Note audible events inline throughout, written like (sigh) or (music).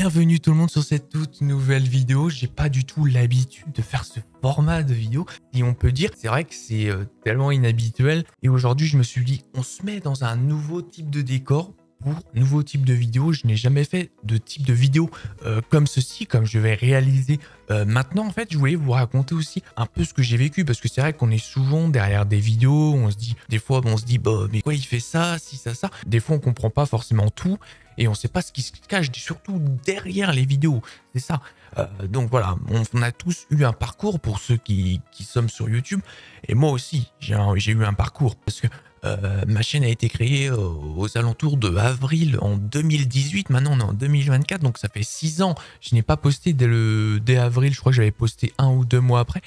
bienvenue tout le monde sur cette toute nouvelle vidéo. J'ai pas du tout l'habitude de faire ce format de vidéo, si on peut dire. C'est vrai que c'est euh, tellement inhabituel. Et aujourd'hui, je me suis dit, on se met dans un nouveau type de décor pour nouveau type de vidéo. Je n'ai jamais fait de type de vidéo euh, comme ceci, comme je vais réaliser euh, maintenant. En fait, je voulais vous raconter aussi un peu ce que j'ai vécu parce que c'est vrai qu'on est souvent derrière des vidéos. On se dit, des fois, on se dit, bah, mais quoi il fait ça, si ça, ça. Des fois, on comprend pas forcément tout et on sait pas ce qui se cache surtout derrière les vidéos. C'est ça. Euh, donc voilà, on, a tous eu un parcours pour ceux qui, qui sommes sur YouTube. Et moi aussi, j'ai eu un parcours parce que euh, ma chaîne a été créée aux alentours de avril en 2018. Maintenant, on est en 2024, donc ça fait 6 ans. Je n'ai pas posté dès, le, dès avril. Je crois que j'avais posté un ou deux mois après.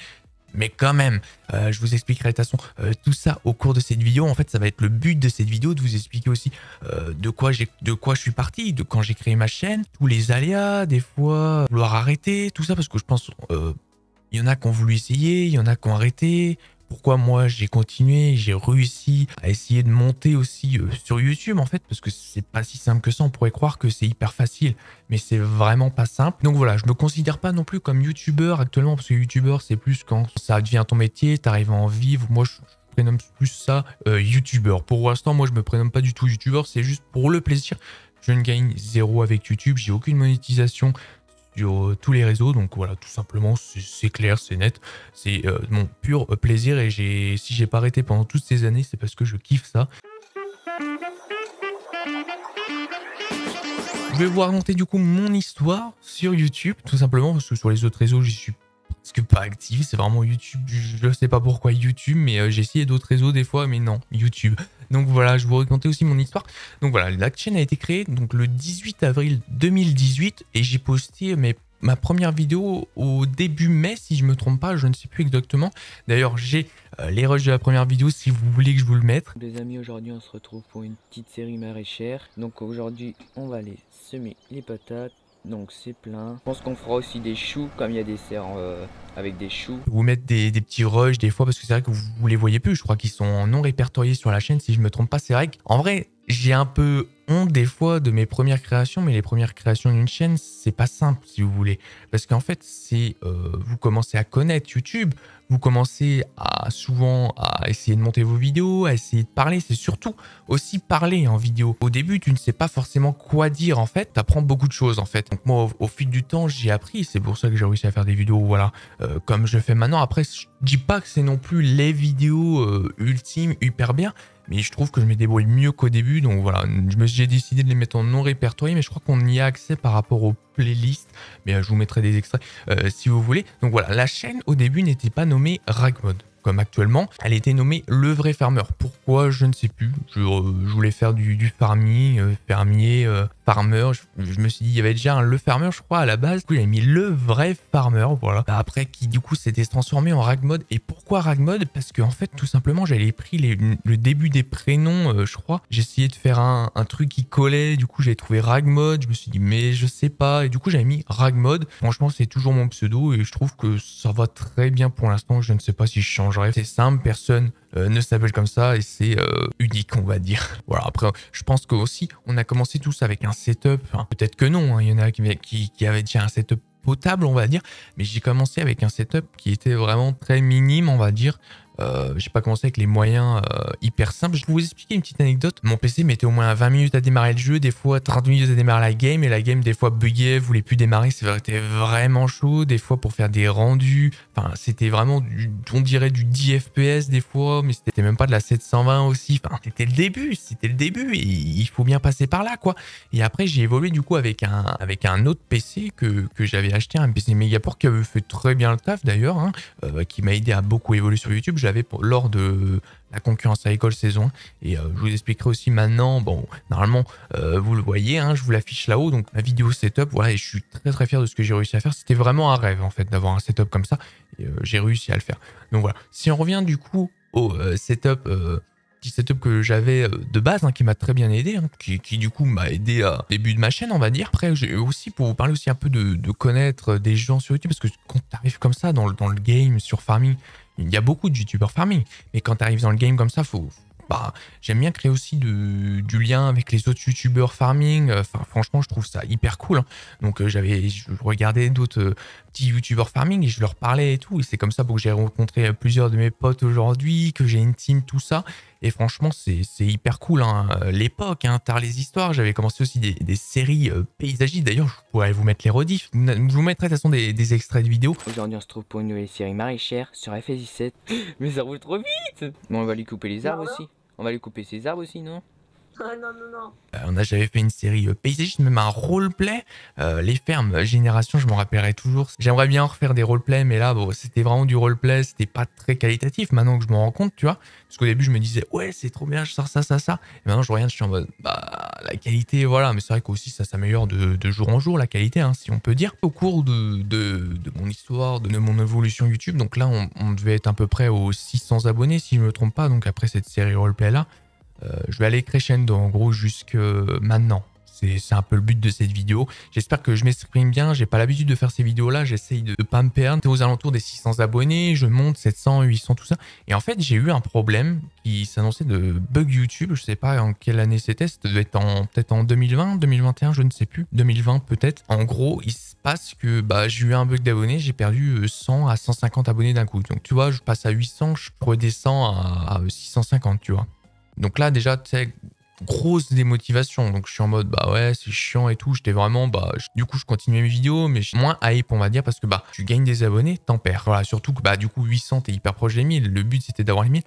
Mais quand même, euh, je vous expliquerai de toute façon euh, tout ça au cours de cette vidéo. En fait, ça va être le but de cette vidéo, de vous expliquer aussi de, quoi de quoi je suis parti, de quand j'ai créé ma chaîne, tous les aléas, des fois, vouloir arrêter, tout ça, parce que je pense... il y en a qui ont voulu essayer, il y en a qui ont arrêté, pourquoi moi j'ai continué, j'ai réussi à essayer de monter aussi euh, sur YouTube en fait, parce que c'est pas si simple que ça, on pourrait croire que c'est hyper facile, mais c'est vraiment pas simple. Donc voilà, je me considère pas non plus comme YouTubeur actuellement, parce que YouTubeur c'est plus quand ça devient ton métier, t'arrives à en vivre. Moi je prénomme plus ça euh, YouTubeur. Pour l'instant, moi je me prénomme pas du tout YouTubeur, c'est juste pour le plaisir. Je ne gagne zéro avec YouTube, j'ai aucune monétisation, sur euh, tous les réseaux. Donc voilà, tout simplement, c'est clair, c'est net. C'est euh, mon pur plaisir et si j'ai pas arrêté pendant toutes ces années, c'est parce que je kiffe ça. Je vais vous raconter du coup mon histoire sur YouTube, tout simplement, parce que sur les autres réseaux, j'y suis que pas actif, c'est vraiment YouTube. Je sais pas pourquoi YouTube, mais euh, j'ai essayé d'autres réseaux des fois, mais non, YouTube. Donc voilà, je vous raconter aussi mon histoire. Donc voilà, la chaîne a été créée donc le 18 avril 2018 et j'ai posté mes, ma première vidéo au début mai, si je me trompe pas, je ne sais plus exactement. D'ailleurs, j'ai euh, les rushs de la première vidéo si vous voulez que je vous le mette. Les amis, aujourd'hui on se retrouve pour une petite série maraîchère. Donc aujourd'hui, on va aller semer les patates donc c'est plein. Je pense qu'on fera aussi des choux, comme il y a des serres euh, avec des choux. Vous mettre des, petits rushs des fois, parce que c'est vrai que vous, vous les voyez plus. Je crois qu'ils sont non répertoriés sur la chaîne, si je me trompe pas. C'est vrai qu'en vrai, j'ai un peu honte des fois de mes premières créations, mais les premières créations d'une chaîne, c'est pas simple si vous voulez. Parce qu'en fait, c'est euh, vous commencez à connaître YouTube, vous commencez à souvent à essayer de monter vos vidéos, à essayer de parler. C'est surtout aussi parler en vidéo. Au début, tu ne sais pas forcément quoi dire en fait. Tu apprends beaucoup de choses en fait. Donc moi, au, fil du temps, j'ai appris. C'est pour ça que j'ai réussi à faire des vidéos, voilà, euh, comme je fais maintenant. Après, je dis pas que c'est non plus les vidéos euh, ultimes, hyper bien mais je trouve que je me débrouille mieux qu'au début. Donc voilà, j'ai décidé de les mettre en non répertorié, mais je crois qu'on y a accès par rapport aux playlists. Mais euh, je vous mettrai des extraits euh, si vous voulez. Donc voilà, la chaîne au début n'était pas nommée Ragmod comme actuellement, elle était nommée Le Vrai Farmer. Pourquoi? Je ne sais plus. Je, euh, voulais faire du, du farming, fermier, farmer. Je, me suis dit, il y avait déjà un Le Farmer, je crois, à la base. Du coup, j'ai mis Le Vrai Farmer, voilà. Après, qui du coup s'était transformé en Rag Mode. Et pourquoi Rag Mode Parce qu'en en fait, tout simplement, j'avais pris le début des prénoms, euh, je crois. Essayé de faire un, truc qui collait. Du coup, j'avais trouvé Rag Mode. Je me suis dit, mais je sais pas. Et du coup, j'avais mis Rag Mode. Franchement, c'est toujours mon pseudo et je trouve que ça va très bien pour l'instant. Je ne sais pas si je changerai. C'est simple, personne euh, ne s'appelle comme ça et c'est euh, unique, on va dire. (laughs) Voilà, après, je pense que aussi, on a commencé tous avec un setup. Peut-être que non, hein. il y en a qui, qui avaient déjà un setup potable, on va dire. Mais j'ai commencé avec un setup qui était vraiment très minime, on va dire. Euh, j'ai pas commencé avec les moyens euh, hyper simples. Je vais vous expliquer une petite anecdote. Mon PC mettait au moins 20 minutes à démarrer le jeu, des fois 30 minutes à démarrer la game, et la game des fois buguait, voulait plus démarrer, c'était vraiment chaud, des fois pour faire des rendus. Enfin, c'était vraiment, du, on dirait du 10 FPS des fois, mais c'était même pas de la 720 aussi. Enfin, c'était le début, c'était le début, il faut bien passer par là, quoi. Et après, j'ai évolué du coup avec un, avec un autre PC que, que j'avais acheté, un PC Megaport qui avait fait très bien le taf d'ailleurs, hein, euh, qui m'a aidé à beaucoup évoluer sur YouTube j'avais lors de la concurrence à l'école saison. Et euh, je vous expliquerai aussi maintenant, bon, normalement, euh, vous le voyez, hein, je vous l'affiche là-haut, donc ma vidéo setup, voilà, et je suis très très fier de ce que j'ai réussi à faire. C'était vraiment un rêve, en fait, d'avoir un setup comme ça, euh, j'ai réussi à le faire. Donc voilà, si on revient du coup au setup setup que j'avais de base, hein, qui m'a très bien aidé, hein, qui, du coup m'a aidé à début de ma chaîne, on va dire. Après, j'ai aussi pour vous parler aussi un peu de, connaître des gens sur YouTube, parce que quand tu arrives comme ça dans, dans le game, sur Farming, il y a beaucoup de youtubeurs farming. Mais quand tu arrives dans le game comme ça, faut, bah, j'aime bien créer aussi de, du lien avec les autres youtubeurs farming. Enfin, franchement, je trouve ça hyper cool. Hein. Donc, euh, j'avais, je regardais d'autres euh, petits youtubeurs farming et je leur parlais et tout. Et c'est comme ça que j'ai rencontré plusieurs de mes potes aujourd'hui, que j'ai une team, tout ça. Et franchement, c'est hyper cool. Hein. L'époque, hein, tard les histoires, j'avais commencé aussi des, des séries euh, paysagistes. D'ailleurs, je pourrais vous mettre les rediffs. Je vous mettrai de toute façon des, des extraits de vidéos. Aujourd'hui, on se trouve pour une nouvelle série maraîchère sur FS17. (gasps) Mais ça roule trop vite Bon, on va lui couper les arbres aussi. On va lui couper ses arbres aussi, non? Ah, non, non, non. Euh, on a j'avais fait une série euh, paysagiste, même un roleplay. Euh, les fermes Génération, je m'en rappellerai toujours. J'aimerais bien refaire des roleplays, mais là, c'était vraiment du roleplay, c'était pas très qualitatif. Maintenant que je m'en rends compte, tu vois. Parce qu'au début, je me disais, ouais, c'est trop bien, je sors ça, ça, ça. Et maintenant, je regarde, je suis en mode, bah, la qualité, voilà. Mais c'est vrai qu'aussi, ça s'améliore de, jour en jour, la qualité, hein, si on peut dire. Au cours de, de, mon histoire, de mon évolution YouTube, donc là, on, on devait être à peu près aux 600 abonnés, si je me trompe pas. Donc après cette série roleplay là. Euh, je vais aller crescendo en gros jusque maintenant. C'est un peu le but de cette vidéo. J'espère que je m'exprime bien. J'ai pas l'habitude de faire ces vidéos-là. J'essaye de, pas me perdre. aux alentours des 600 abonnés. Je monte 700, 800, tout ça. Et en fait, j'ai eu un problème qui s'annonçait de bug YouTube. Je sais pas en quelle année c'était. Ça devait être peut-être en 2020, 2021, je ne sais plus. 2020 peut-être. En gros, il se passe que bah, j'ai eu un bug d'abonnés. J'ai perdu 100 euh, à 150 abonnés d'un coup. Donc tu vois, je passe à 800, je redescends à 650, tu vois. Donc là, déjà, tu sais, grosse démotivation. Donc je suis en mode, bah ouais, c'est chiant et tout. J'étais vraiment, bah, du coup, je continuais mes vidéos, mais moins hype, on va dire, parce que bah, tu gagnes des abonnés, t'en perds. Voilà, surtout que bah, du coup, 800, t'es hyper proche des 1000. Le but, c'était d'avoir les 1000.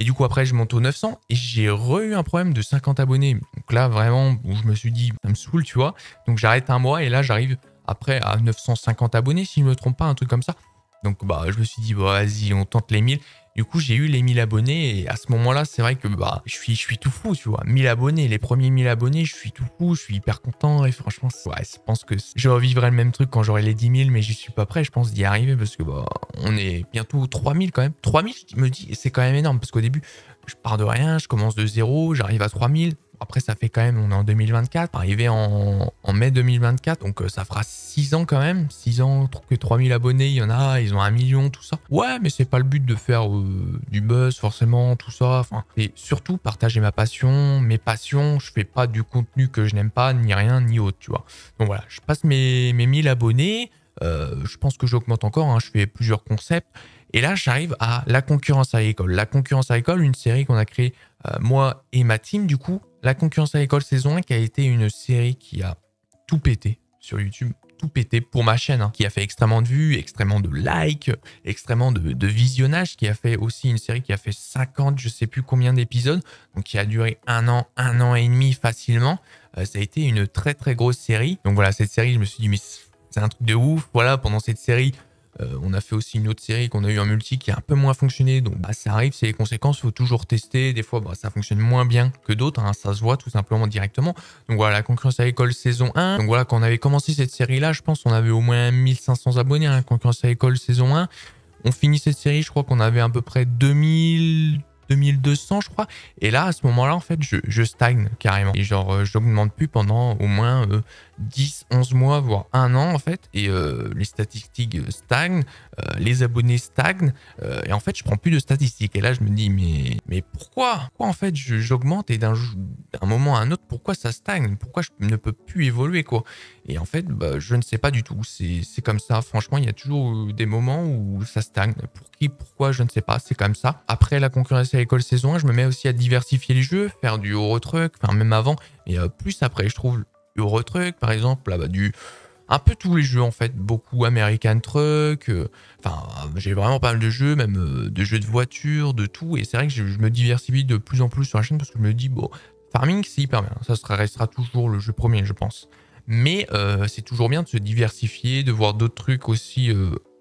Et du coup, après, je monte aux 900 et j'ai re-eu un problème de 50 abonnés. Donc là, vraiment, où je me suis dit, ça me saoule, tu vois. Donc j'arrête un mois et là, j'arrive après à 950 abonnés, si je me trompe pas, un truc comme ça. Donc bah, je me suis dit, bah, vas-y, on tente les 1000. Du coup, j'ai eu les 1000 abonnés et à ce moment-là, c'est vrai que bah, je, suis, je suis tout fou, tu vois. 1000 abonnés, les premiers 1000 abonnés, je suis tout fou, je suis hyper content et franchement, je pense que je revivrai le même truc quand j'aurai les 10 000, mais je suis pas prêt, je pense, d'y arriver parce que bah, on est bientôt 3000 quand même. 3000, je me dis, c'est quand même énorme parce qu'au début, je pars de rien, je commence de zéro, j'arrive à 3000. Après, ça fait quand même, on est en 2024, arrivé en, mai 2024, donc euh, ça fera 6 ans quand même. 6 ans, que 3000 abonnés, il y en a, ils ont un million, tout ça. Ouais, mais c'est pas le but de faire euh, du buzz forcément, tout ça. Enfin, et surtout partager ma passion, mes passions. Je fais pas du contenu que je n'aime pas, ni rien, ni autre, tu vois. Donc voilà, je passe mes, mes 1000 abonnés. Euh, je pense que j'augmente encore, hein, je fais plusieurs concepts. Et là, j'arrive à La concurrence à l'école. La concurrence à l'école, une série qu'on a créée moi et ma team, du coup, la concurrence à l'école saison 1 qui a été une série qui a tout pété sur YouTube, tout pété pour ma chaîne, hein, qui a fait extrêmement de vues, extrêmement de likes, extrêmement de, visionnage, qui a fait aussi une série qui a fait 50, je sais plus combien d'épisodes, donc qui a duré un an, un an et demi facilement. Euh, ça a été une très très grosse série. Donc voilà, cette série, je me suis dit, mais c'est un truc de ouf. Voilà, pendant cette série, on a fait aussi une autre série qu'on a eu en multi qui a un peu moins fonctionné. Donc bah, ça arrive, c'est les conséquences, il faut toujours tester. Des fois, bah, ça fonctionne moins bien que d'autres, hein, ça se voit tout simplement directement. Donc voilà, la concurrence à l'école saison 1. Donc voilà, quand on avait commencé cette série-là, je pense qu'on avait au moins 1500 abonnés, hein, concurrence à l'école saison 1. On finit cette série, je crois qu'on avait à peu près 2000, 2200, je crois. Et là, à ce moment-là, en fait, je, stagne carrément. Et genre, euh, j'augmente plus pendant au moins 10, euh, 11 mois, voire un an, en fait. Et euh, les statistiques stagnent, les abonnés stagnent. et en fait, je prends plus de statistiques. Et là, je me dis, mais, mais pourquoi? Pourquoi, en fait, j'augmente et d'un moment à un autre, pourquoi ça stagne? Pourquoi je ne peux plus évoluer, quoi? Et en fait, bah, je ne sais pas du tout. C'est comme ça. Franchement, il y a toujours des moments où ça stagne. Pour qui, pourquoi, je ne sais pas. C'est comme ça. Après la concurrence à l'école saison 1, je me mets aussi à diversifier les jeux, faire du Euro Truck, enfin même avant, et euh, plus après, je trouve Euro Truck, par exemple, là, bas du un peu tous les jeux en fait, beaucoup American Truck, euh, enfin j'ai vraiment pas mal de jeux, même euh, de jeux de voiture, de tout, et c'est vrai que je, me diversifie de plus en plus sur la chaîne parce que je me dis, bon, farming c'est hyper bien, ça restera toujours le jeu premier je pense. Mais c'est toujours bien de se diversifier, de voir d'autres trucs aussi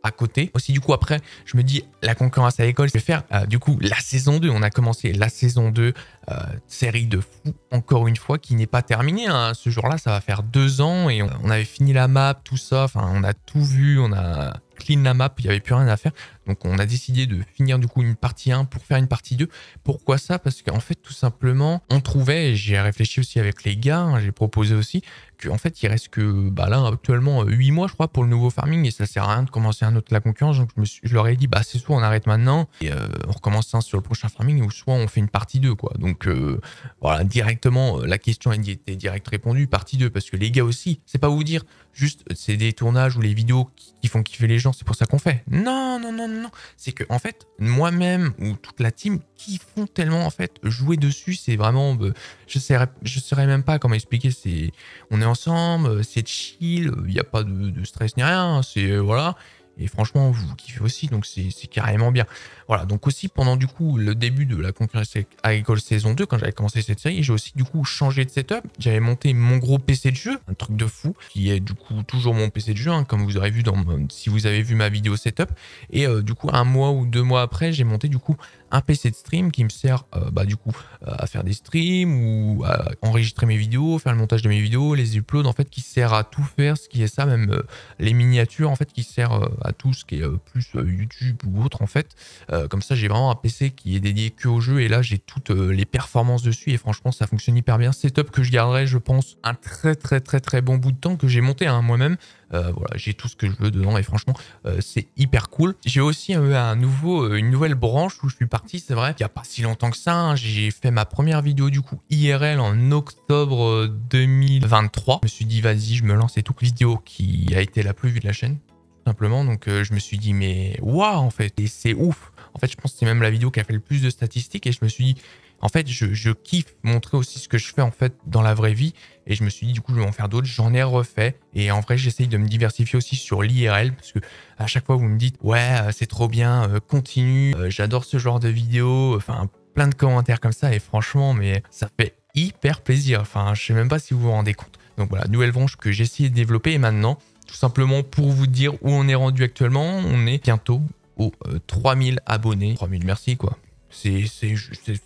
à côté. Aussi, du coup, après, je me dis, la concurrence à l'école, je vais faire, euh, du coup, la saison 2. On a commencé la saison 2, euh, série de fou, encore une fois, qui n'est pas terminée. Hein. Ce jour-là, ça va faire deux ans et on, avait fini la map, tout ça. Enfin, on a tout vu, on a clean la map, il n'y avait plus rien à faire. Donc on a décidé de finir du coup une partie 1 pour faire une partie 2. Pourquoi ça? Parce qu'en fait tout simplement on trouvait, j'ai réfléchi aussi avec les gars, hein, j'ai proposé aussi, qu'en fait il reste que bah là actuellement 8 mois je crois pour le nouveau farming et ça sert à rien de commencer un autre la concurrence. Donc je leur ai dit bah c'est soit on arrête maintenant et euh, on recommence un sur le prochain farming ou soit on fait une partie 2 quoi. Donc euh, voilà directement la question était direct répondue partie 2 parce que les gars aussi c'est pas vous dire juste c'est des tournages ou les vidéos qui, font kiffer les gens, c'est pour ça qu'on fait. Non, non, non, non, c'est que en fait, moi-même ou toute la team qui font tellement en fait jouer dessus, c'est vraiment, bah, je je saurais même pas comment expliquer. C'est, on est ensemble, c'est chill, il n'y a pas de, de, stress ni rien, c'est voilà. Et franchement, vous kiffez aussi, donc c'est carrément bien. Voilà, donc aussi pendant du coup le début de la concurrence agricole saison 2, quand j'avais commencé cette série, j'ai aussi du coup changé de setup. J'avais monté mon gros PC de jeu, un truc de fou, qui est du coup toujours mon PC de jeu, hein, comme vous aurez vu dans si vous avez vu ma vidéo setup. Et euh, du coup, un mois ou deux mois après, j'ai monté du coup un PC de stream qui me sert euh, bah, du coup euh, à faire des streams ou à enregistrer mes vidéos, faire le montage de mes vidéos, les uploads en fait qui sert à tout faire, ce qui est ça, même les miniatures en fait qui sert à tout ce qui est plus YouTube ou autre en fait. comme ça j'ai vraiment un PC qui est dédié que au jeu et là j'ai toutes les performances dessus et franchement ça fonctionne hyper bien. Setup que je garderai je pense un très très très très bon bout de temps que j'ai monté hein, moi-même. Euh, voilà, j'ai tout ce que je veux dedans et franchement, euh, c'est hyper cool. J'ai aussi un nouveau, euh, une nouvelle branche où je suis parti, c'est vrai, il n'y a pas si longtemps que ça. Hein. j'ai fait ma première vidéo du coup IRL en octobre 2023. Je me suis dit, vas-y, je me lance et tout. Vidéo qui a été la plus vue de la chaîne, simplement. Donc je me suis dit, mais waouh, en fait, et c'est ouf. En fait, je pense que c'est même la vidéo qui a fait le plus de statistiques et je me suis dit, en fait, je, kiffe montrer aussi ce que je fais en fait dans la vraie vie. Et je me suis dit, du coup, je vais en faire d'autres. J'en ai refait. Et en vrai, j'essaye de me diversifier aussi sur l'IRL. Parce que à chaque fois, vous me dites, ouais, euh, c'est trop bien, euh, continue, euh, j'adore ce genre de vidéos. Enfin, plein de commentaires comme ça. Et franchement, mais ça fait hyper plaisir. Enfin, je sais même pas si vous vous rendez compte. Donc voilà, nouvelle branche que j'ai essayé de développer. Maintenant, tout simplement pour vous dire où on est rendu actuellement, on est bientôt aux 3000 abonnés. 3000, merci quoi. C'est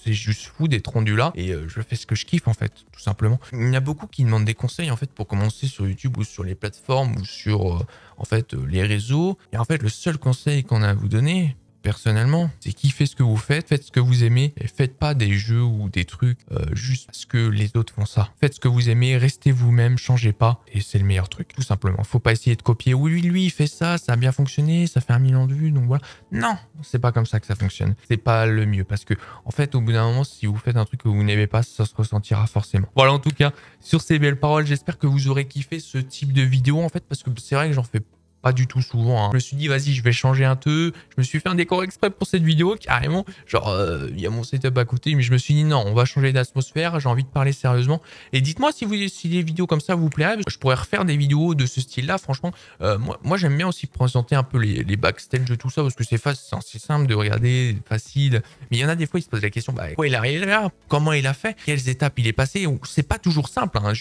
juste fou d'être rendu là et euh, je fais ce que je kiffe en fait, tout simplement. Il y a beaucoup qui demandent des conseils en fait pour commencer sur YouTube ou sur les plateformes ou sur euh, en fait euh, les réseaux. Et en fait, le seul conseil qu'on a à vous donner, personnellement, c'est kiffez ce que vous faites, faites ce que vous aimez et faites pas des jeux ou des trucs euh, juste parce que les autres font ça. Faites ce que vous aimez, restez vous-même, changez pas et c'est le meilleur truc, tout simplement. Faut pas essayer de copier. Oui, lui, lui, il fait ça, ça a bien fonctionné, ça fait un million de vues, donc voilà. Non, c'est pas comme ça que ça fonctionne. C'est pas le mieux parce que en fait, au bout d'un moment, si vous faites un truc que vous n'aimez pas, ça se ressentira forcément. Voilà, en tout cas, sur ces belles paroles, j'espère que vous aurez kiffé ce type de vidéo en fait parce que c'est vrai que j'en fais pas du tout souvent. Hein. Je me suis dit, vas-y, je vais changer un peu. Je me suis fait un décor exprès pour cette vidéo, carrément. Genre, euh, il y a mon setup à côté, mais je me suis dit, non, on va changer d'atmosphère. J'ai envie de parler sérieusement. Et dites-moi si, vous, si des vidéos comme ça vous plairaient. Je pourrais refaire des vidéos de ce style-là. Franchement, euh, moi, moi j'aime bien aussi présenter un peu les, les backstage de tout ça, parce que c'est c'est simple de regarder, facile. Mais il y en a des fois, ils se posent la question, bah, quoi il arrive là? Comment il a fait? Quelles étapes il est passé? C'est pas toujours simple. Hein.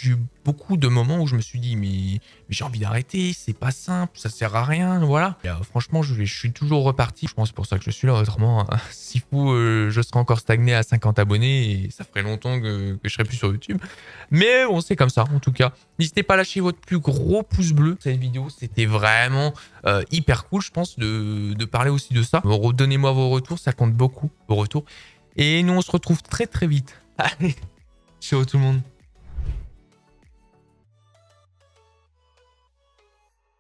Beaucoup de moments où je me suis dit, mais, j'ai envie d'arrêter, c'est pas simple, ça sert à rien, voilà. Euh, franchement, je, suis toujours reparti. Je pense c'est pour ça que je suis là. Autrement, (laughs) si vous, euh, je serais encore stagné à 50 abonnés et ça ferait longtemps que, je serais plus sur YouTube. Mais on sait comme ça, en tout cas. N'hésitez pas à lâcher votre plus gros pouce bleu. Cette vidéo, c'était vraiment euh, hyper cool, je pense, de, de parler aussi de ça. Redonnez-moi vos retours, ça compte beaucoup, vos retours. Et nous, on se retrouve très très vite. (laughs) Allez, ciao tout le monde.